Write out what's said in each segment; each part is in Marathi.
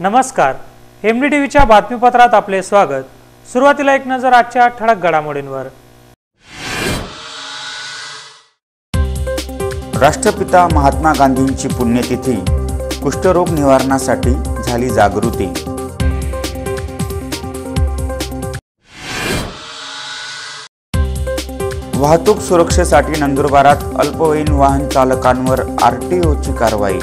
नमस्कार. एम डी टी व्हीच्या बातमीपत्रात आपले स्वागत. सुरुवातीला एक नजर आजच्या ठळक घडामोडींवर. राष्ट्रपिता महात्मा गांधींची पुण्यतिथी कुष्ठरोग निवारणासाठी झाली जागृती. वाहतूक सुरक्षेसाठी नंदुरबारात अल्पवयीन वाहन चालकांवर आरटीओची कारवाई.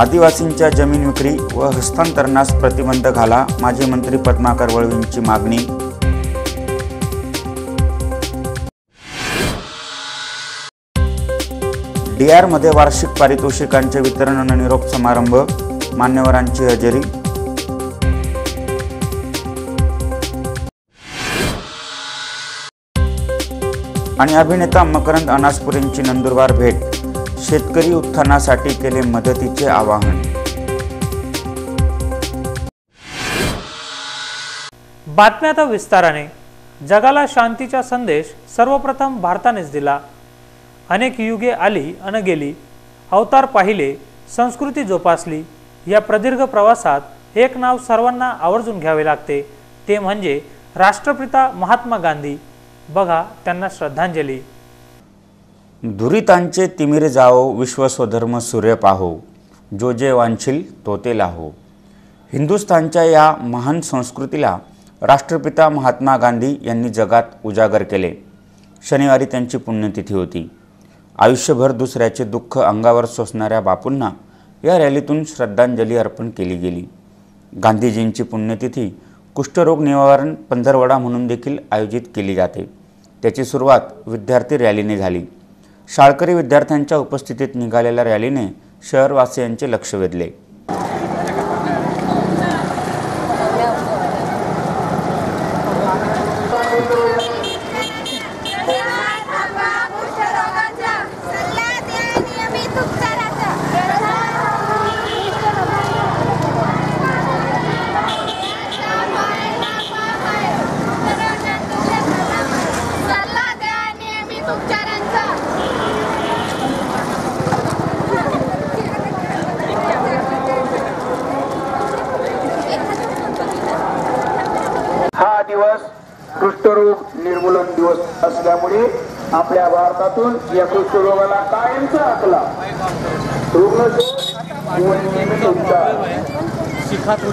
आदिवासींच्या जमीन विक्री व हस्तांतरणास प्रतिबंध घाला माजी मंत्री पद्माकर वळवींची मागणी. डी आरमध्ये वार्षिक पारितोषिकांचे वितरण आणि निरोप समारंभ मान्यवरांची हजेरी. आणि अभिनेता मकरंद अनासपुरींची नंदुरबार भेट. शेतकरी उत्थानासाठी केले मदतीचे आवाहन. बातम्या विस्ताराने. जगाला शांतीचा संदेश सर्वप्रथम भारतानेच दिला. अनेक युगे आली अन गेली. अवतार पाहिले संस्कृती जोपासली. या प्रदीर्घ प्रवासात एक नाव सर्वांना आवर्जून घ्यावे लागते. ते म्हणजे राष्ट्रपिता महात्मा गांधी. बघा त्यांना श्रद्धांजली. दुरितांचे तिमिर जाओ विश्व स्वधर्म सूर्य पाहो जो जे वांछील तो ते लाहो. हिंदुस्थानच्या या महान संस्कृतीला राष्ट्रपिता महात्मा गांधी यांनी जगात उजागर केले. शनिवारी त्यांची पुण्यतिथी होती. आयुष्यभर दुसऱ्याचे दुःख अंगावर सोसणाऱ्या बापूंना या रॅलीतून श्रद्धांजली अर्पण केली गेली. गांधीजींची पुण्यतिथी कुष्ठरोग निवारण पंधरवडा म्हणून देखील आयोजित केली जाते. त्याची सुरुवात विद्यार्थी रॅलीने झाली. शाळकरी विद्यार्थ्यांच्या उपस्थितीत निघालेल्या रॅलीने शहरवासियांचे लक्ष वेधले कुष्ठरोगाचा सल्ला द्या नियमित उपचाराचा सल्ला द्या नियमित उपचारांचा हा दिवस कुष्ठरोग निर्मूलन दिवस त्यामुळे आपल्या भारतातून या कुष्ठरोगाला कायमचा आखला रुग्णशोध उपचार.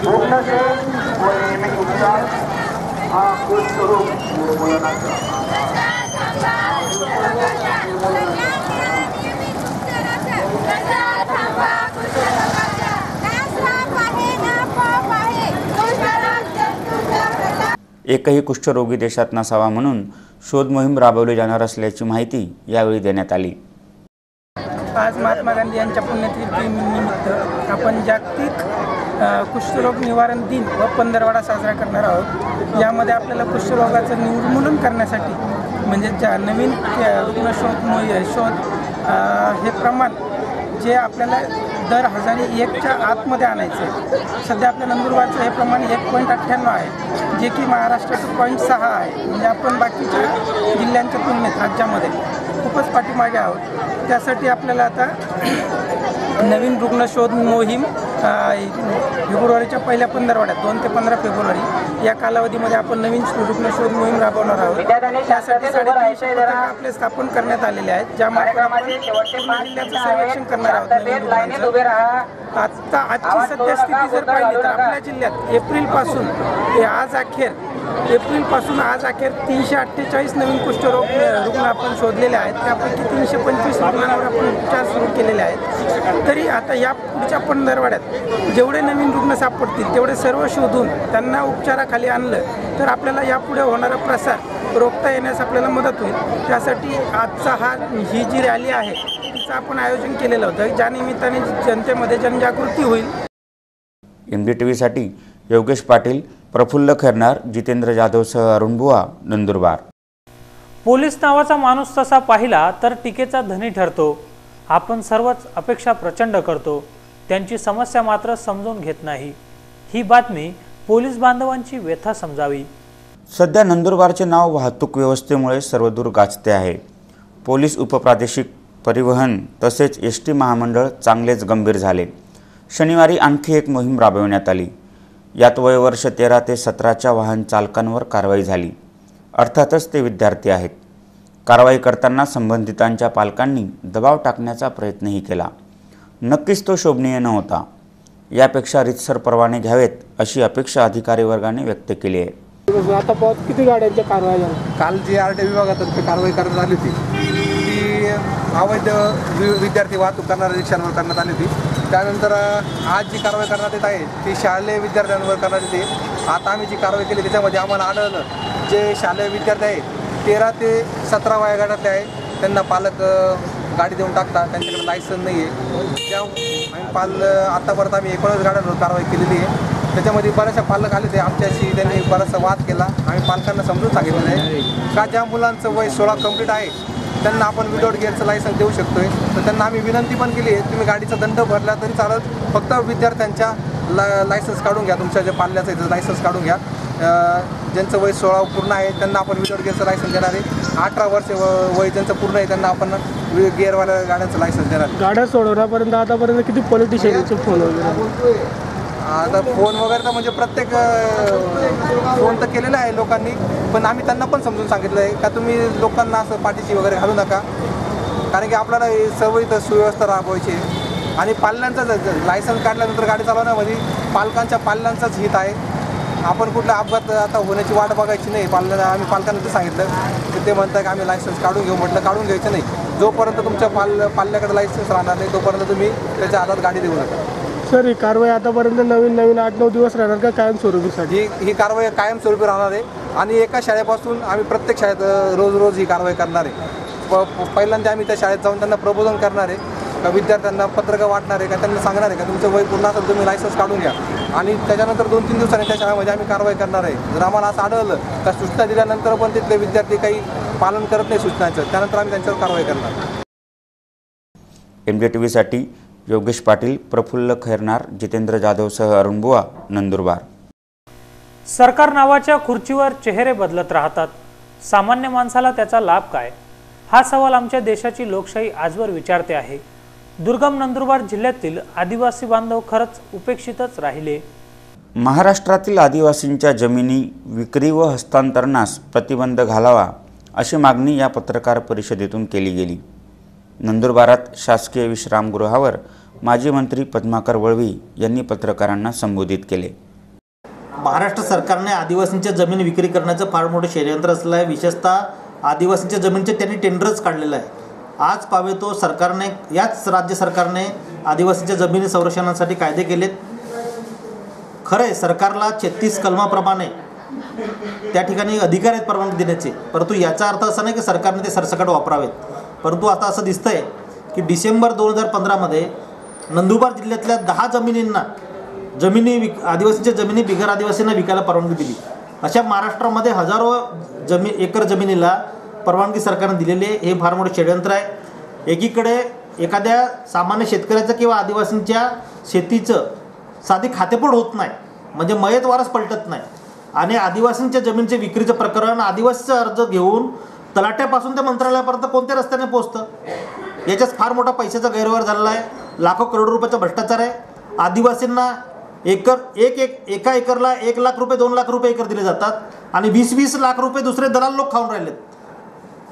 रुग्णशोध व नियमित उपचार हा कुष्ठरोग निर्मूलनाचा एकही कुष्ठरोगी देशात नसावा म्हणून शोध मोहीम राबवली जाणार असल्याची माहिती यावेळी देण्यात आली. आज महात्मा गांधी यांच्या पुण्यतिथीनिमित्त आपण जागतिक कुष्ठरोग निवारण दिन व पंधरवाडा साजरा करणार आहोत. यामध्ये आपल्याला कुष्ठरोगाचं निर्मूलन करण्यासाठी म्हणजे ज्या नवीन रुग्णशोध शोध हे प्रमाण जे आपल्याला दर हजारी एकच्या आतमध्ये आणायचं. आहे सध्या आपल्या नंदुरबारचं हे प्रमाण एक पॉईंट अठ्ठ्याण्णव आहे जे की महाराष्ट्राचं पॉईंट सहा आहे. म्हणजे आपण बाकीच्या जिल्ह्यांच्या तुलनेत राज्यामध्ये खूपच पाठीमागे आहोत. त्यासाठी आपल्याला आता नवीन रुग्णशोध मोहीम फेब्रुवारीच्या पहिल्या पंधरवड्यात दोन ते पंधरा फेब्रुवारी या कालावधीमध्ये आपण नवीन रुग्णशोध मोहीम राबवणार आहोत. त्यासाठी साडेतीनशे आपले स्थापन करण्यात आलेले आहेत. ज्यामार्फत आपण जिल्ह्याचं सर्वेक्षण करणार आहोत नवीन रुग्णांचं. आता आजची सद्यस्थिती जर पाहिली तर आपल्या जिल्ह्यात एप्रिलपासून ते आज अखेर एप्रिलपासून आज अखेर तीनशे अठ्ठेचाळीस नवीन कुष्ठरोग रुग्ण आपण शोधलेले आहेत. त्यापैकी तीनशे पंचवीस रुग्णांवर आपण उपचार सुरू केलेले आहेत. तरी आता या पुढच्या पंधरवाड्यात जेवढे नवीन रुग्ण सापडतील तेवढे सर्व शोधून त्यांना उपचाराखाली आणलं तर आपल्याला यापुढे होणारा प्रसार रोखता येण्यास आपल्याला मदत होईल. त्यासाठी आजचा हा ही जी रॅली आहे तिचं आपण आयोजन केलेलं होतं. ज्या निमित्ताने जनतेमध्ये जनजागृती होईल. एम डी टी व्हीसाठी योगेश पाटील प्रफुल्ल खैरनार जितेंद्र जाधवसह अरुण बुवा नंदुरबार. पोलीस नावाचा माणूस तसा पाहिला तर टीकेचा धनी ठरतो. आपण सर्वच अपेक्षा प्रचंड करतो. त्यांची समस्या मात्र समजून घेत नाही. ही बातमी पोलीस बांधवांची व्यथा समजावी. सध्या नंदुरबारचे नाव वाहतूक व्यवस्थेमुळे सर्वदूर गाजते आहे. पोलीस उपप्रादेशिक परिवहन तसेच एस टी महामंडळ चांगलेच गंभीर झाले. शनिवारी आणखी एक मोहीम राबविण्यात आली. यात वयवर्ष तेरा ते सतराच्या वाहन चालकांवर कारवाई झाली. अर्थातच ते विद्यार्थी आहेत. कारवाई करताना संबंधितांच्या पालकांनी दबाव टाकण्याचा प्रयत्नही केला. नक्कीच तो शोभनीय नव्हता यापेक्षा रितसर परवाने घ्यावेत अशी अपेक्षा अधिकारी वर्गाने व्यक्त केली आहे. आता किती गाड्यांच्या झाल्या? काल जी आर टी विभागातर्फे कारवाई करण्यात आली होती. अवैध वि- विद्यार्थी वाहतूक करणाऱ्या रिक्षांवर करण्यात आली होती. त्यानंतर आज जी कारवाई करण्यात येत आहे ती शालेय विद्यार्थ्यांवर करण्यात येते. आता आम्ही जी कारवाई केली त्याच्यामध्ये आम्हाला आढळलं जे शालेय विद्यार्थी आहेत तेरा ते सतरा वयागटातले आहे त्यांना पालक गाडी देऊन टाकतात त्यांच्याकडे लायसन नाही आहे त्या आम्ही पाल आत्तापर्यंत आम्ही एकोणीस गाड्यांवर कारवाई केलेली आहे. त्याच्यामध्ये बऱ्याचशा पालक आले ते आमच्याशी त्यांनी बराचसा वाद केला. आम्ही पालकांना समजून सांगितलेलं आहे का ज्या मुलांचं वय सोळा कंप्लीट आहे त्यांना आपण विदाउट गिअरचं लायसन्स देऊ शकतोय. तर त्यांना आम्ही विनंती पण केली आहे तुम्ही गाडीचा दंड भरला तरी चालत फक्त विद्यार्थ्यांच्या ला लायसन्स काढून घ्या. तुमच्या जे पाल्याचं आहे लायसन्स काढून घ्या. ज्यांचं वय सोळा पूर्ण आहे त्यांना आपण विदाउट गिअरचं लायसन्स देणार आहे. अठरा वर्ष व- वय ज्यांचं पूर्ण आहे त्यांना आपण वि- गिअरवाल्या गाड्यांचं लायसन्स देणार गाड्या सोडवण्यापर्यंत आतापर्यंत किती पॉलिटिशियनचे फोन वगैरे? आता फोन वगैरे तर म्हणजे प्रत्येक फोन तर केलेला आहे लोकांनी पण आम्ही त्यांना पण समजून सांगितलं आहे का तुम्ही लोकांना असं पाठीशी वगैरे घालू नका. कारण की आपल्याला सवयी सर्व इथं सुव्यवस्था राबवायची आहे. आणि पाल्यांचाच लायसन्स काढल्यानंतर गाडी चालवण्यामध्ये पालकांच्या पाल्यांचाच हित आहे. आपण कुठला अपघात आता होण्याची वाट बघायची नाही. पाल्यांना आम्ही पालकांना ते सांगितलं तर ते म्हणतात की आम्ही लायसन्स काढून घेऊ म्हटलं काढून घ्यायचं नाही. जोपर्यंत तुमच्या पाल पाल्याकडे लायसन्स राहणार नाही तोपर्यंत तुम्ही त्याच्या हातात गाडी देऊ नका. सर ही कारवाई आतापर्यंत नवीन नवीन आठ नऊ दिवस राहणार का कायमस्वरूपीसाठी ही ही कारवाई कायमस्वरूपी राहणार आहे. आणि एका शाळेपासून आम्ही प्रत्येक शाळेत रोज रोज ही कारवाई करणार आहे. प प- पहिल्यांदा आम्ही त्या शाळेत जाऊन त्यांना प्रबोधन करणार आहे. का विद्यार्थ्यांना पत्रकं वाटणार आहे का त्यांना सांगणार आहे का तुमचं वय पूर्ण असेल तुम्ही लायसन्स काढून घ्या. आणि त्याच्यानंतर दोन तीन दिवसांनी त्या शाळेमध्ये आम्ही कारवाई करणार आहे. जर आम्हाला असं आढळलं का सूचना दिल्यानंतर पण तिथले विद्यार्थी काही पालन करत नाही सूचनांचं त्यानंतर आम्ही त्यांच्यावर कारवाई करणार. एम डी टी व्हीसाठी योगेश पाटील प्रफुल्ल खैरनार जितेंद्र जाधवसह अरुण बुवा नंदुरबार. सरकार नावाच्या खुर्चीवर चेहरे बदलत राहतात. सामान्य माणसाला त्याचा लाभ काय? हा सवाल आमच्या देशाची लोकशाही आजवर विचारते आहे. दुर्गम नंदुरबार जिल्ह्यातील आदिवासी बांधव खरंच उपेक्षितच राहिले. महाराष्ट्रातील आदिवासींच्या जमिनी विक्री व हस्तांतरणास प्रतिबंध घालावा अशी मागणी या पत्रकार परिषदेतून केली गेली. नंदुरबारात शासकीय विश्रामगृहावर माजी मंत्री पद्माकर वळवी यांनी पत्रकारांना संबोधित केले. महाराष्ट्र सरकारने आदिवासींच्या जमीन विक्री करण्याचं फार मोठं षडयंत्र असलं आहे विशेषतः आदिवासींच्या जमीनचे त्यांनी टेंडरच काढलेलं आहे. आज पावे तो सरकारने याच राज्य सरकारने आदिवासींच्या जमिनी संरक्षणासाठी कायदे केलेत. खरं आहे सरकारला छत्तीस कलमाप्रमाणे त्या ठिकाणी अधिकार आहेत परवानगी देण्याचे. परंतु याचा अर्थ असा नाही की सरकारने ते सरसकट वापरावेत. परंतु आता असं दिसतंय की डिसेंबर दोन हजार पंधरामध्ये नंदुरबार जिल्ह्यातल्या दहा जमिनींना जमिनी विक आदिवासींच्या जमिनी बिगर आदिवासींना विकायला परवानगी दिली. अशा महाराष्ट्रामध्ये हजारो जमी एकर जमिनीला परवानगी सरकारने दिलेली आहे. हे फार मोठे षडयंत्र आहे. एकीकडे एखाद्या सामान्य शेतकऱ्याचं किंवा आदिवासींच्या शेतीचं साधी खातेपोड होत नाही. म्हणजे मयत वारस पलटत नाही. आणि आदिवासींच्या जमिनीचे विक्रीचं प्रकरण आदिवासीचा अर्ज घेऊन तलाट्यापासून ते मंत्रालयापर्यंत कोणत्या रस्त्याने पोचतं याच्यात फार मोठा पैशाचा गैरव्यवहार झालेला आहे. लाखो करोड रुपयाचा भ्रष्टाचार आहे. आदिवासींना एकर एक एक एका एकरला एक लाख रुपये दोन लाख रुपये एकर दिले जातात. आणि वीस वीस लाख रुपये दुसरे दलाल लोक खाऊन राहिलेत.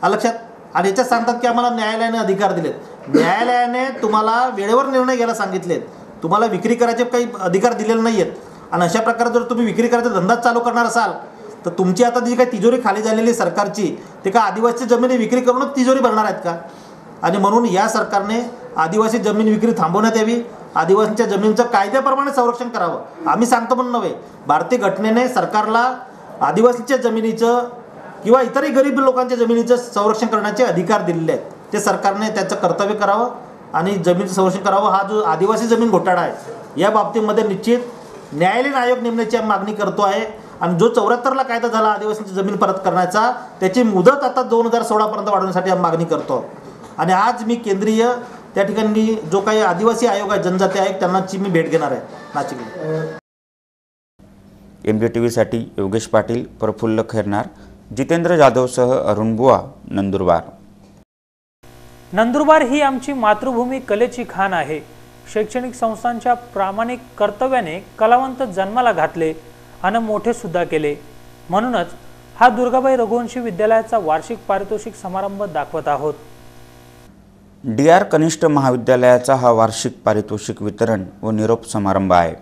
लक्षात? आणि याच्यात सांगतात की आम्हाला न्यायालयाने अधिकार दिलेत. न्यायालयाने तुम्हाला वेळेवर निर्णय घ्यायला सांगितलेत. तुम्हाला विक्री करायचे काही अधिकार दिलेले नाही आहेत आणि अशा प्रकारे जर तुम्ही विक्री करायचा धंदाच चालू करणार असाल तर तुमची आता जी काही तिजोरी खाली झालेली आहे सरकारची ते का आदिवासी जमिनी विक्री करूनच तिजोरी भरणार आहेत का? आणि म्हणून या सरकारने आदिवासी जमीन विक्री थांबवण्यात यावी आदिवासींच्या जमिनीचं कायद्याप्रमाणे संरक्षण करावं. आम्ही सांगतो पण नव्हे भारतीय घटनेने सरकारला आदिवासीच्या जमिनीचं किंवा इतरही गरीब लोकांच्या जमिनीचं संरक्षण करण्याचे अधिकार दिलेले आहेत. ते सरकारने त्याचं कर्तव्य करावं आणि जमिनीचं संरक्षण करावं. हा जो आदिवासी जमीन घोटाळा आहे या बाबतीमध्ये निश्चित न्यायालयीन आयोग नेमण्याची आम्ही मागणी करतो आहे. आणि जो चौऱ्याहत्तरला कायदा झाला आदिवासींची जमीन परत करण्याचा त्याची मुदत आता दोन हजार सोळापर्यंत वाढवण्यासाठी आम्ही मागणी करतो. आणि आज मी केंद्रीय त्या ठिकाणी जो काही आदिवासी आयोग आहे जनजाती आयोग त्यांनाची मी भेट घेणार आहे. नाशिकला एम डी टी व्हीसाठी योगेश पाटील प्रफुल्ल खैरनार जितेंद्र जाधवसह अरुण बुवा नंदुरबार. नंदुरबार ही आमची मातृभूमी कलेची खाण आहे. शैक्षणिक संस्थांच्या प्रामाणिक कर्तव्याने कलावंत जन्माला घातले. आणि मोठे सुद्धा केले. म्हणूनच हा दुर्गाबाई रघुवंशी विद्यालयाचा वार्षिक पारितोषिक समारंभ दाखवत आहोत. डी आर कनिष्ठ महाविद्यालयाचा हा वार्षिक पारितोषिक वितरण व निरोप समारंभ आहे.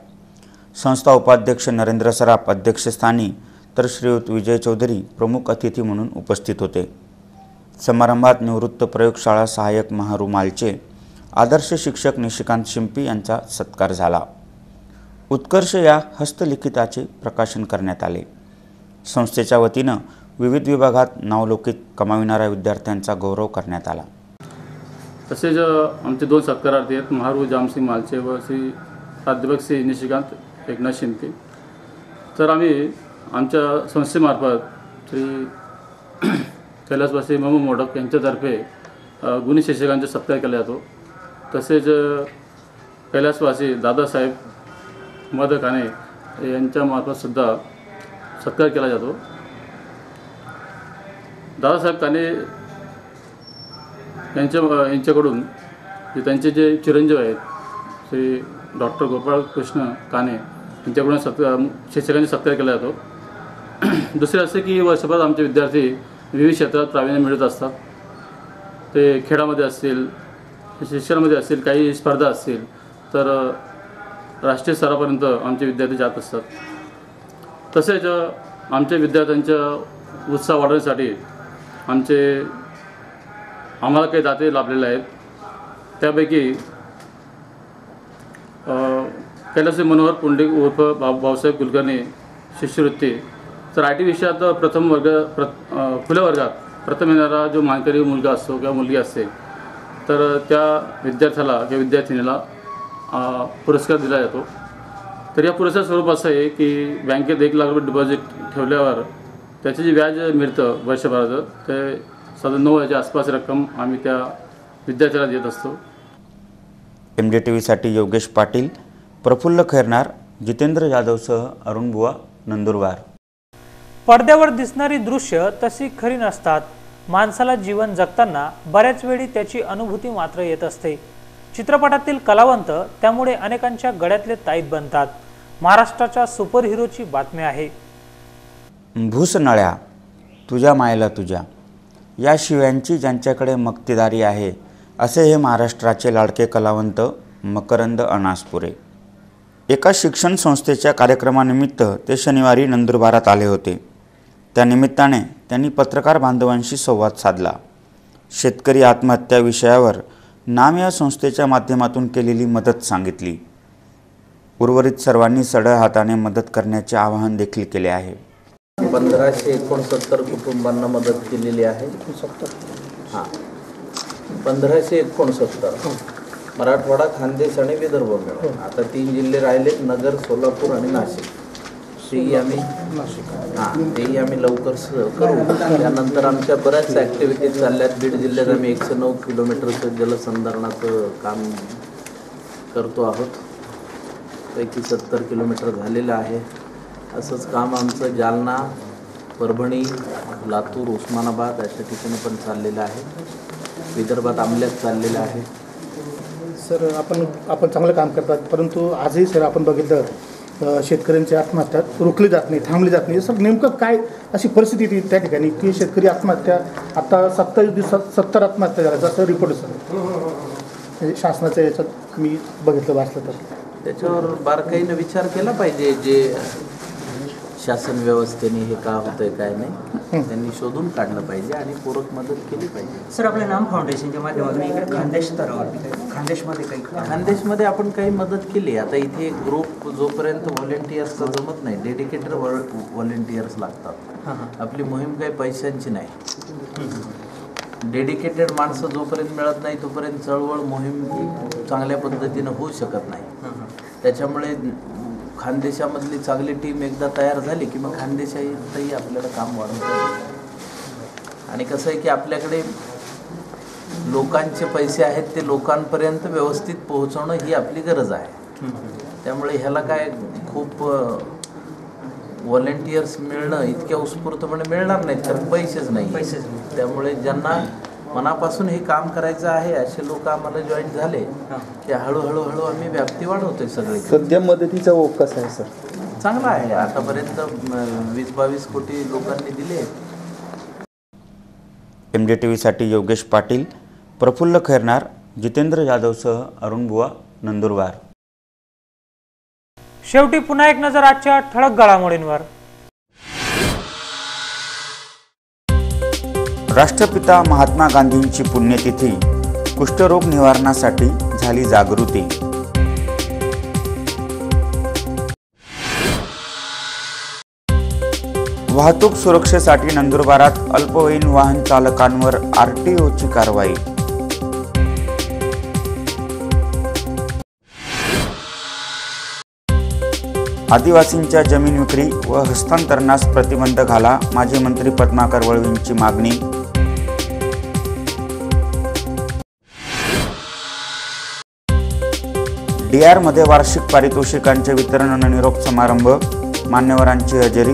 संस्था उपाध्यक्ष नरेंद्र सराफ अध्यक्षस्थानी तर श्रीयुत विजय चौधरी प्रमुख अतिथी म्हणून उपस्थित होते. समारंभात निवृत्त प्रयोगशाळा सहाय्यक महारुमालचे आदर्श शिक्षक निशिकांत शिंपी यांचा सत्कार झाला. उत्कर्ष या हस्तलिखिताचे प्रकाशन करण्यात आले. संस्थेच्या वतीनं विविध विभागात नावलौकिक कमाविणाऱ्या विद्यार्थ्यांचा गौरव करण्यात आला. तसेच आमचे दोन सत्कारार्थी आहेत महारू जामसिंग मालचे व श्री प्राध्यापक श्री निशिकांत एकनाथ शिंदे. तर आम्ही आमच्या संस्थेमार्फत श्री कैलासवासी ममू मोडक यांच्यातर्फे गुणी शिक्षकांचा सत्कार केला जातो. तसेच कैलासवासी दादासाहेब मदकाने यांच्यामार्फतसुद्धा सत्कार केला जातो. दादासाहेब काने यांच्या यांच्याकडून त्यांचे जे चिरंजीव आहेत श्री डॉक्टर गोपाळकृष्ण काने यांच्याकडून सत्कार शिक्षकांचा सत्कार केला जातो. दुसरे असे की वर्षभरात आमचे विद्यार्थी विविध क्षेत्रात प्रावीण्य मिळत असतात. ते खेळामध्ये असतील शिक्षणामध्ये असतील काही स्पर्धा असतील तर राष्ट्रीय स्तरापर्यंत आमचे विद्यार्थी जात असतात. तसेच आमच्या विद्यार्थ्यांचा उत्साह वाढवण्यासाठी आमचे आम्हाला काही दाते लाभलेले आहेत. त्यापैकी कैलासी मनोहर पुंडिक उर्फ बा भाऊसाहेब कुलकर्णी शिष्यवृत्ती. तर आय टी विषयात प्रथम वर्ग प्र खुल्या वर्गात प्रथम येणारा जो मानकरी मुलगा असतो किंवा मुलगी असते तर त्या विद्यार्थ्याला किंवा विद्यार्थिनीला पुरस्कार दिला जातो. तर या पुरस्कार स्वरूप असं आहे की बँकेत एक लाख रुपये डिपॉझिट ठेवल्यावर त्याचे जे व्याज मिळतं वर्षभराचं ते साधारण नऊ हजारच्या आसपास रक्कम आम्ही त्या विद्यार्थ्याला देत असतो. एम डी टी व्हीसाठी योगेश पाटील प्रफुल्ल खैरनार जितेंद्र जाधवसह अरुण बुवा नंदुरबार. पडद्यावर दिसणारी दृश्य तशी खरी नसतात. माणसाला जीवन जगताना बऱ्याच वेळी त्याची अनुभूती मात्र येत असते. चित्रपटातील कलावंत त्यामुळे अनेकांच्या गळ्यातले ताईत बनतात. महाराष्ट्राच्या सुपरहिरोची बातमी आहे. भूसनळ्या तुझ्या मायला तुझ्या. या शिव्यांची ज्यांच्याकडे मक्तेदारी आहे असे हे महाराष्ट्राचे लाडके कलावंत मकरंद अनासपुरे. एका शिक्षण संस्थेच्या कार्यक्रमानिमित्त ते शनिवारी नंदुरबारात आले होते. त्यानिमित्ताने त्यांनी पत्रकार बांधवांशी संवाद साधला. शेतकरी आत्महत्या विषयावर नाम या संस्थेच्या माध्यमातून केलेली मदत सांगितली. उर्वरित सर्वांनी सढळ हाताने मदत करण्याचे आवाहन देखील केले आहे. पंधराशे एकोणसत्तर कुटुंबांना मदत केलेली आहे. हां. पंधराशे एकोणसत्तर. मराठवाडा खानदेश आणि विदर्भ मिळून आता तीन जिल्हे राहिले नगर सोलापूर आणि नाशिक. तेही आम्ही हां तेही आम्ही लवकर करू. त्यानंतर आमच्या बऱ्याच ॲक्टिव्हिटीज चालल्यात. बीड जिल्ह्यात आम्ही एकशे नऊ किलोमीटरचं जलसंधारणाचं काम करतो आहोत. पैकी सत्तर किलोमीटर झालेलं आहे. असंच काम आमचं जालना परभणी लातूर उस्मानाबाद अशा ठिकाणी पण चाललेलं आहे. विदर्भात आमल्यात चाललेलं आहे. सर आपण आपण चांगलं काम करतात परंतु आजही सर आपण बघितलं शेतकऱ्यांची आत्महत्या रोखली जात नाही थांबली जात नाही. सर नेमकं काय अशी परिस्थिती ती त्या ठिकाणी? की शेतकरी आत्महत्या आता सत्तावीस दिवसात सत्तर आत्महत्या झाल्या असं रिपोर्ट सर शासनाच्या याच्यात मी बघितलं वाचलं तर. त्याच्यावर बारकाईनं विचार केला पाहिजे जे शासन व्यवस्थेने हे का होतंय काय नाही? त्यांनी शोधून काढलं पाहिजे आणि पूरक मदत केली पाहिजे. सर आपल्या नाम फाउंडेशनच्या माध्यमातून इकडे खानदेश स्तरावर खानदेशमध्ये काही खानदेशमध्ये आपण काही मदत केली. आता इथे ग्रुप जोपर्यंत व्हॉलेंटियर्सचं जमत नाही डेडिकेटेड व्हॉलेंटियर्स लागतात. आपली मोहीम काही पैशांची नाही. डेडिकेटेड माणसं जोपर्यंत मिळत नाही तोपर्यंत चळवळ मोहीम चांगल्या पद्धतीनं होऊ शकत नाही. त्याच्यामुळे खानदेशामधली चांगली टीम एकदा तयार झाली की मग खानदेशातही आपल्याला काम वाढवता आणि कसं आहे की आपल्याकडे लोकांचे पैसे आहेत ते लोकांपर्यंत व्यवस्थित पोहोचवणं ही आपली गरज आहे. त्यामुळे ह्याला काय खूप व्हॉलेंटियर्स मिळणं इतक्या उत्स्फूर्तपणे मिळणार नाहीत कारण पैसेच नाही पैसेच त्यामुळे ज्यांना मनापासून हे काम करायचं आहे असे लोक आम्हाला जॉईन झाले की हळूहळू हळू आम्ही व्याप्ती वाढवतोय सगळे सध्या मदतीचा ओघ कसा आहे सर. चांगला आहे. आतापर्यंत वीस बावीस कोटी लोकांनी दिले. एम डी टी व्हीसाठी योगेश पाटील प्रफुल्ल खैरनार जितेंद्र जाधवसह अरुण बुवा नंदुरबार. शेवटी पुन्हा एक नजर आजच्या ठळक घडामोडींवर. राष्ट्रपिता महात्मा गांधींची पुण्यतिथी कुष्ठरोग निवारणासाठी झाली जागृती. वाहतूक सुरक्षेसाठी नंदुरबारात अल्पवयीन वाहन चालकांवर आरटीओची कारवाई. आदिवासींच्या जमीन विक्री व हस्तांतरणास प्रतिबंध घाला माजी मंत्री पद्माकर वळवींची मागणी. डी आरमध्ये वार्षिक पारितोषिकांचे वितरण आणि निरोप समारंभ मान्यवरांची हजेरी.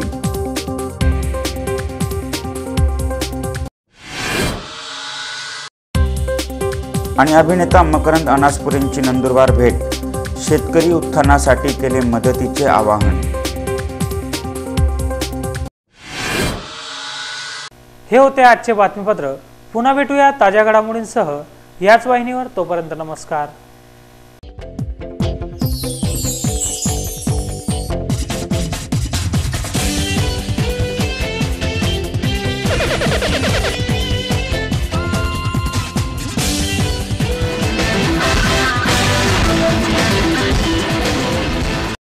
आणि अभिनेता मकरंद अनासपुरेंची नंदुरबार भेट शेतकरी उत्थानासाठी केले मदतीचे आवाहन. हे होते आजचे बातमीपत्र. पुन्हा भेटूया ताज्या घडामोडींसह. याच वाहिनीवर तोपर्यंत नमस्कार.